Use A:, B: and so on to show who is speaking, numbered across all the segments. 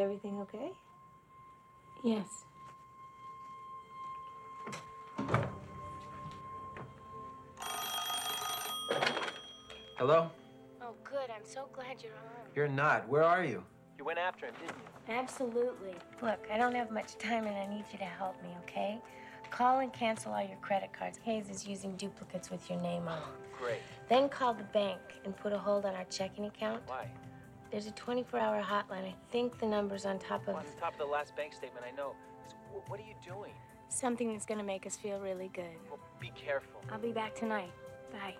A: everything okay?
B: Yes.
C: Hello?
B: Good. I'm so glad you're home.
C: You're not. Where are you?
D: You went after him, didn't you?
B: Absolutely. Look, I don't have much time and I need you to help me, okay? Call and cancel all your credit cards. Hayes is using duplicates with your name on them.
D: Great.
B: Then call the bank and put a hold on our checking account.
D: Why?
B: There's a 24 hour hotline. I think the number's on top of
D: On the top of the last bank statement, I know. So, what are you doing?
B: something that's gonna make us feel really good.
D: Well, be careful.
B: I'll be back tonight. Bye.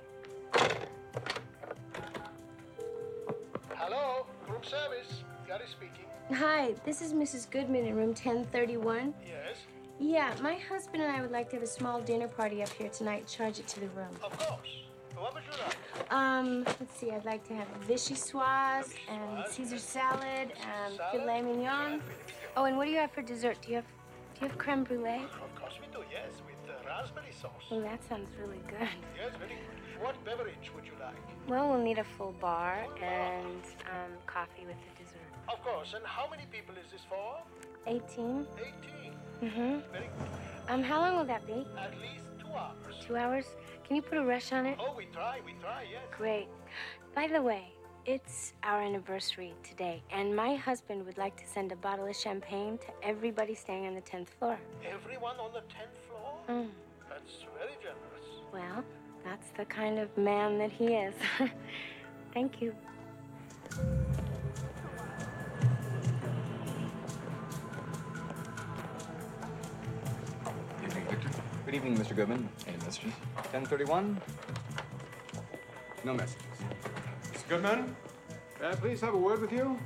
E: Hello, room service. Gary speaking.
B: Hi, this is Mrs. Goodman in room 1031.
E: Yes,
B: Yeah, my husband and I would like to have a small dinner party up here tonight. Charge it to the room.
E: of course. What would you like?
B: Um, let's see, I'd like to have vichyssoise and Caesar salad and filet mignon. Oh, and what do you have for dessert? Do you have do you have creme brulee?
E: Of course we do, yes, with uh, raspberry sauce.
B: Oh, that sounds really good.
E: Yes, very good. What beverage would you like?
B: Well, we'll need a full bar and um, coffee with the dessert.
E: Of course. And how many people is this for?
B: 18?
E: 18.
B: Mm-hmm.
E: Very good.
B: Um, how long will that be?
E: At least two hours.
B: Two hours? Can you put a rush on it?
E: Oh, we try, we try, yes.
B: Great. By the way, it's our anniversary today, and my husband would like to send a bottle of champagne to everybody staying on the 10th floor.
E: Everyone on the 10th floor?
B: Mm.
E: That's very generous.
B: Well, that's the kind of man that he is. Thank you.
F: Good Evening, Victor. Good evening, Mr. Goodman. Any messages? 1031? No messages.
G: Mr. Goodman, may I please have a word with you?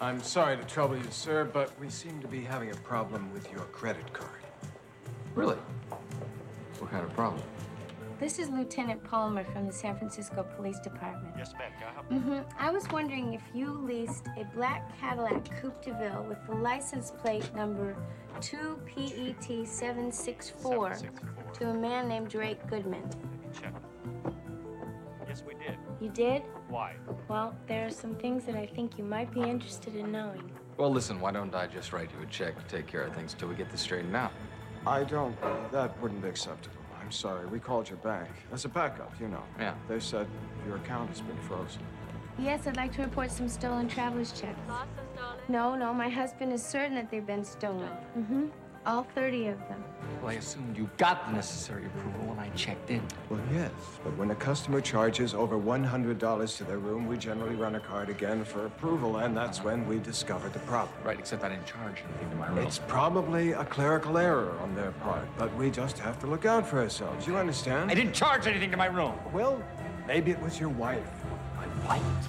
G: I'm sorry to trouble you, sir, but we seem to be having a problem with your credit card.
F: Really? What kind of problem?
B: This is Lieutenant Palmer from the San Francisco Police Department.
D: Yes, ma'am. Can I help
B: Mm-hmm. I was wondering if you leased a black Cadillac Coupe de Ville with the license plate number E 2PET764 to a man named Drake Goodman.
D: Let me check. Yes, we did.
B: You did?
D: Why?
B: Well, there are some things that I think you might be interested in knowing.
F: Well, listen, why don't I just write you a check to take care of things till we get this straightened out?
G: I don't. That wouldn't be acceptable. I'm sorry. We called your bank. As a backup, you know.
F: Yeah.
G: They said your account has been frozen.
B: Yes, I'd like to report some stolen traveler's checks. No, no, my husband is certain that they've been stolen. Mm-hmm. All 30 of them.
F: Well, I assumed you got the necessary approval when I checked in.
G: Well, yes, but when a customer charges over $100 to their room, we generally run a card again for approval, and that's when we discovered the problem.
F: Right, except I didn't charge anything to my room.
G: It's probably a clerical error on their part, but we just have to look out for ourselves. You understand?
F: I didn't charge anything to my room.
G: Well, maybe it was your wife.
F: My wife?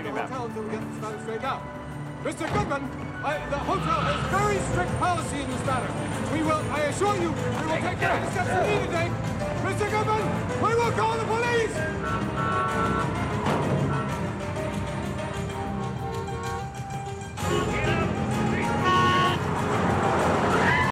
C: have.
G: hotel until we get this matter straightened out. Mr. Goodman, I, the hotel has very strict policy in this matter. We will, I assure you, we will take any steps we need to take. Mr. Goodman!